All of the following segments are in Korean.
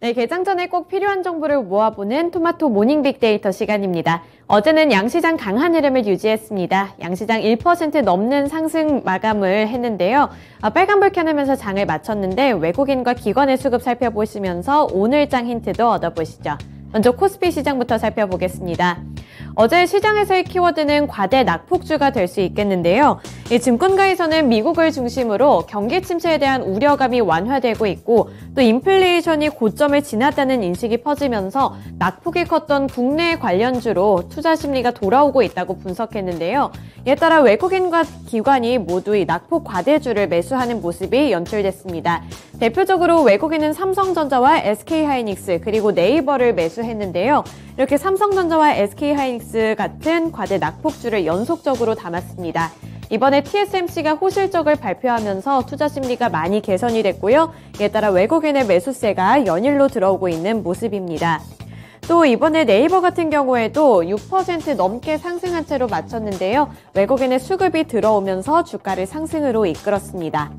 네, 개장 전에 꼭 필요한 정보를 모아보는 토마토 모닝 빅데이터 시간입니다. 어제는 양시장 강한 흐름을 유지했습니다. 양시장 1% 넘는 상승 마감을 했는데요. 아, 빨간불 켜내면서 장을 마쳤는데 외국인과 기관의 수급 살펴보시면서 오늘 장 힌트도 얻어보시죠. 먼저 코스피 시장부터 살펴보겠습니다. 어제 시장에서의 키워드는 과대 낙폭주가 될 수 있겠는데요. 이 증권가에서는 미국을 중심으로 경기 침체에 대한 우려감이 완화되고 있고 또 인플레이션이 고점을 지났다는 인식이 퍼지면서 낙폭이 컸던 국내 관련주로 투자 심리가 돌아오고 있다고 분석했는데요. 이에 따라 외국인과 기관이 모두 이 낙폭 과대주를 매수하는 모습이 연출됐습니다. 대표적으로 외국인은 삼성전자와 SK하이닉스 그리고 네이버를 매수했는데요. 이렇게 삼성전자와 SK하이닉스 같은 과대 낙폭주를 연속적으로 담았습니다. 이번에 TSMC가 호실적을 발표하면서 투자 심리가 많이 개선이 됐고요. 이에 따라 외국인의 매수세가 연일로 들어오고 있는 모습입니다. 또 이번에 네이버 같은 경우에도 6% 넘게 상승한 채로 마쳤는데요. 외국인의 수급이 들어오면서 주가를 상승으로 이끌었습니다.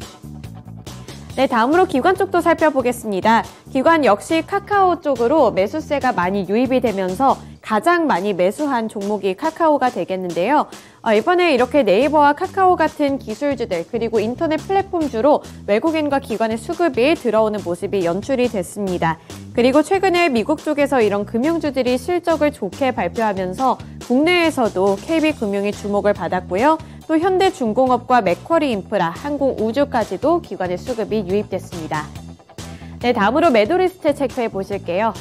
네, 다음으로 기관 쪽도 살펴보겠습니다. 기관 역시 카카오 쪽으로 매수세가 많이 유입이 되면서 가장 많이 매수한 종목이 카카오가 되겠는데요. 어, 이번에 이렇게 네이버와 카카오 같은 기술주들 그리고 인터넷 플랫폼주로 외국인과 기관의 수급이 들어오는 모습이 연출이 됐습니다. 그리고 최근에 미국 쪽에서 이런 금융주들이 실적을 좋게 발표하면서 국내에서도 KB금융이 주목을 받았고요. 또 현대중공업과 맥쿼리 인프라, 항공우주까지도 기관의 수급이 유입됐습니다. 네, 다음으로 매도리스트 체크해 보실게요.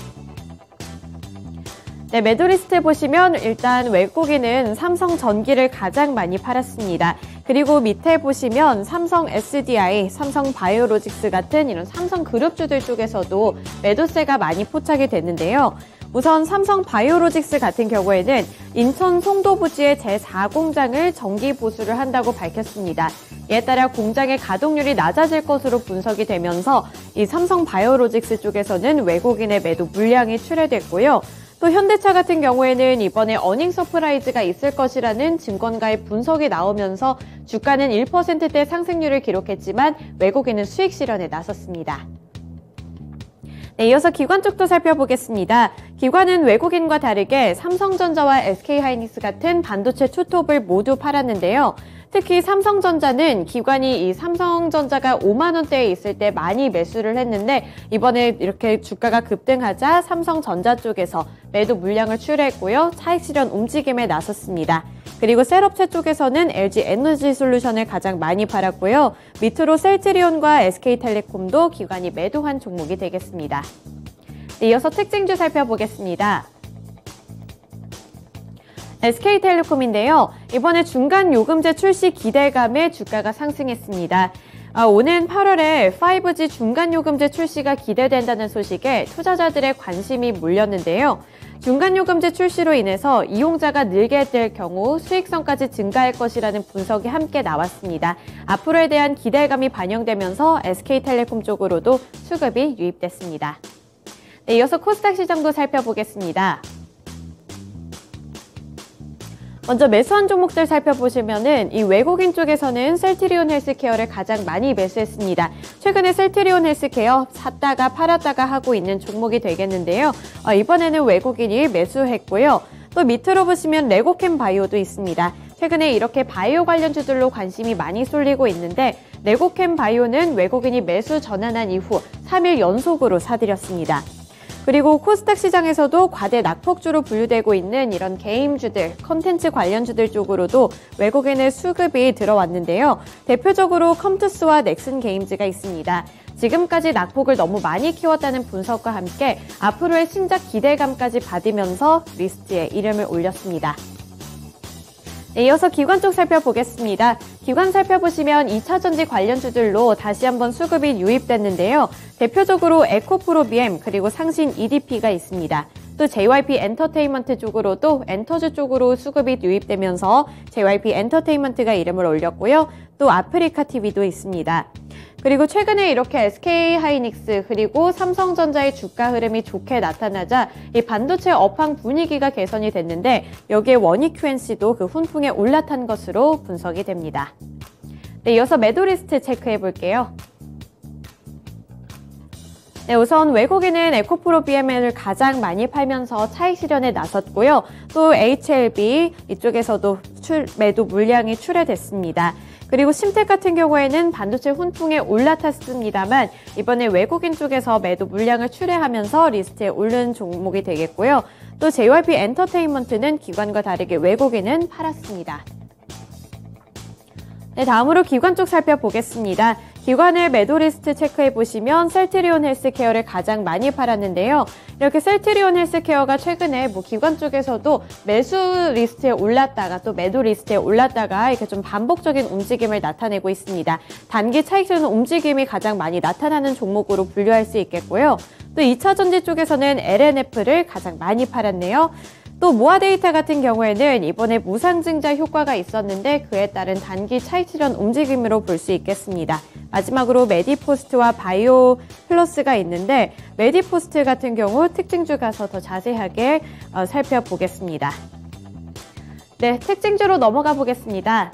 네, 매도리스트 보시면 일단 외국인은 삼성 전기를 가장 많이 팔았습니다. 그리고 밑에 보시면 삼성 SDI, 삼성 바이오로직스 같은 이런 삼성 그룹주들 쪽에서도 매도세가 많이 포착이 됐는데요. 우선 삼성 바이오로직스 같은 경우에는 인천 송도부지의 제4공장을 정기 보수를 한다고 밝혔습니다. 이에 따라 공장의 가동률이 낮아질 것으로 분석이 되면서 이 삼성 바이오로직스 쪽에서는 외국인의 매도 물량이 출회됐고요. 또 현대차 같은 경우에는 이번에 어닝 서프라이즈가 있을 것이라는 증권가의 분석이 나오면서 주가는 1%대 상승률을 기록했지만 외국인은 수익 실현에 나섰습니다. 네, 이어서 기관 쪽도 살펴보겠습니다. 기관은 외국인과 다르게 삼성전자와 SK하이닉스 같은 반도체 투톱을 모두 팔았는데요. 특히 삼성전자는 기관이 이 삼성전자가 5만 원대에 있을 때 많이 매수를 했는데 이번에 이렇게 주가가 급등하자 삼성전자 쪽에서 매도 물량을 출했고요. 차익 실현 움직임에 나섰습니다. 그리고 셀업체 쪽에서는 LG 에너지 솔루션을 가장 많이 팔았고요. 밑으로 셀트리온과 SK텔레콤도 기관이 매도한 종목이 되겠습니다. 네, 이어서 특징주 살펴보겠습니다. SK텔레콤인데요. 이번에 중간 요금제 출시 기대감에 주가가 상승했습니다. 아, 오는 8월에 5G 중간 요금제 출시가 기대된다는 소식에 투자자들의 관심이 몰렸는데요. 중간 요금제 출시로 인해서 이용자가 늘게 될 경우 수익성까지 증가할 것이라는 분석이 함께 나왔습니다. 앞으로에 대한 기대감이 반영되면서 SK텔레콤 쪽으로도 수급이 유입됐습니다. 네, 이어서 코스닥 시장도 살펴보겠습니다. 먼저 매수한 종목들 살펴보시면은 이 외국인 쪽에서는 셀트리온 헬스케어를 가장 많이 매수했습니다. 최근에 셀트리온 헬스케어 샀다가 팔았다가 하고 있는 종목이 되겠는데요. 어, 이번에는 외국인이 매수했고요. 또 밑으로 보시면 레고캠 바이오도 있습니다. 최근에 이렇게 바이오 관련주들로 관심이 많이 쏠리고 있는데 레고캠 바이오는 외국인이 매수 전환한 이후 3일 연속으로 사들였습니다. 그리고 코스닥 시장에서도 과대 낙폭주로 분류되고 있는 이런 게임주들, 컨텐츠 관련주들 쪽으로도 외국인의 수급이 들어왔는데요. 대표적으로 컴투스와 넥슨 게임즈가 있습니다. 지금까지 낙폭을 너무 많이 키웠다는 분석과 함께 앞으로의 신작 기대감까지 받으면서 리스트에 이름을 올렸습니다. 네, 이어서 기관 쪽 살펴보겠습니다. 기관 살펴보시면 2차전지 관련 주들로 다시 한번 수급이 유입됐는데요. 대표적으로 에코프로비엠 그리고 상신 EDP가 있습니다. 또 JYP 엔터테인먼트 쪽으로도 엔터주 쪽으로 수급이 유입되면서 JYP 엔터테인먼트가 이름을 올렸고요. 또 아프리카 TV도 있습니다. 그리고 최근에 이렇게 SK 하이닉스 그리고 삼성전자의 주가 흐름이 좋게 나타나자 이 반도체 업황 분위기가 개선이 됐는데 여기에 원익 QNC도 그 훈풍에 올라탄 것으로 분석이 됩니다. 네, 이어서 매도 리스트 체크해 볼게요. 네, 우선 외국인은 에코프로비엠을 가장 많이 팔면서 차익 실현에 나섰고요. 또 HLB 이쪽에서도 출, 매도 물량이 출회됐습니다. 그리고 심텍 같은 경우에는 반도체 훈풍에 올라탔습니다만 이번에 외국인 쪽에서 매도 물량을 출회하면서 리스트에 오른 종목이 되겠고요. 또 JYP 엔터테인먼트는 기관과 다르게 외국인은 팔았습니다. 네, 다음으로 기관 쪽 살펴보겠습니다. 기관의 매도 리스트 체크해 보시면 셀트리온 헬스케어를 가장 많이 팔았는데요. 이렇게 셀트리온 헬스케어가 최근에 뭐 기관 쪽에서도 매수 리스트에 올랐다가 또 매도 리스트에 올랐다가 이렇게 좀 반복적인 움직임을 나타내고 있습니다. 단기 차익적인 움직임이 가장 많이 나타나는 종목으로 분류할 수 있겠고요. 또 2차 전지 쪽에서는 엘앤에프를 가장 많이 팔았네요. 또 모아데이터 같은 경우에는 이번에 무상증자 효과가 있었는데 그에 따른 단기 차익 실현 움직임으로 볼 수 있겠습니다. 마지막으로 메디포스트와 바이오 플러스가 있는데 메디포스트 같은 경우 특징주 가서 더 자세하게 어, 살펴보겠습니다. 네, 특징주로 넘어가 보겠습니다.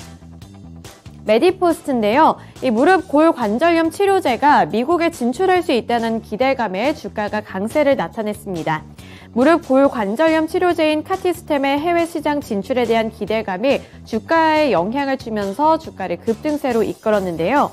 메디포스트인데요. 이 무릎 골 관절염 치료제가 미국에 진출할 수 있다는 기대감에 주가가 강세를 나타냈습니다. 무릎 골 관절염 치료제인 카티스템의 해외 시장 진출에 대한 기대감이 주가에 영향을 주면서 주가를 급등세로 이끌었는데요.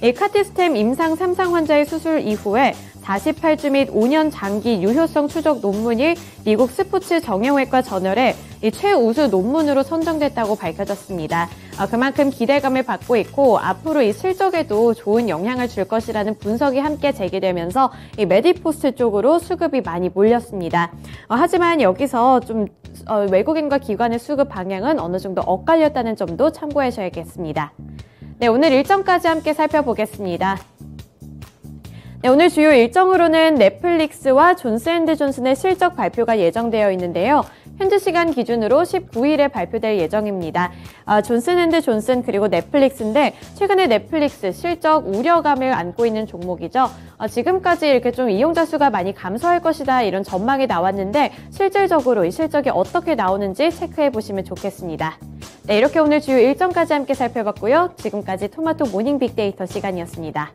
이 카티스템 임상 3상 환자의 수술 이후에 48주 및 5년 장기 유효성 추적 논문이 미국 스포츠 정형외과 저널에 최우수 논문으로 선정됐다고 밝혀졌습니다. 어, 그만큼 기대감을 받고 있고 앞으로 이 실적에도 좋은 영향을 줄 것이라는 분석이 함께 제기되면서 이 메디포스트 쪽으로 수급이 많이 몰렸습니다. 어, 하지만 여기서 좀 어, 외국인과 기관의 수급 방향은 어느 정도 엇갈렸다는 점도 참고하셔야겠습니다. 네, 오늘 일정까지 함께 살펴보겠습니다. 네, 오늘 주요 일정으로는 넷플릭스와 존슨앤드존슨의 실적 발표가 예정되어 있는데요. 현지 시간 기준으로 19일에 발표될 예정입니다. 아, 존슨앤드존슨 그리고 넷플릭스인데 최근에 넷플릭스 실적 우려감을 안고 있는 종목이죠. 아, 지금까지 이렇게 좀 이용자 수가 많이 감소할 것이다 이런 전망이 나왔는데 실질적으로 이 실적이 어떻게 나오는지 체크해 보시면 좋겠습니다. 네, 이렇게 오늘 주요 일정까지 함께 살펴봤고요. 지금까지 토마토 모닝 빅데이터 시간이었습니다.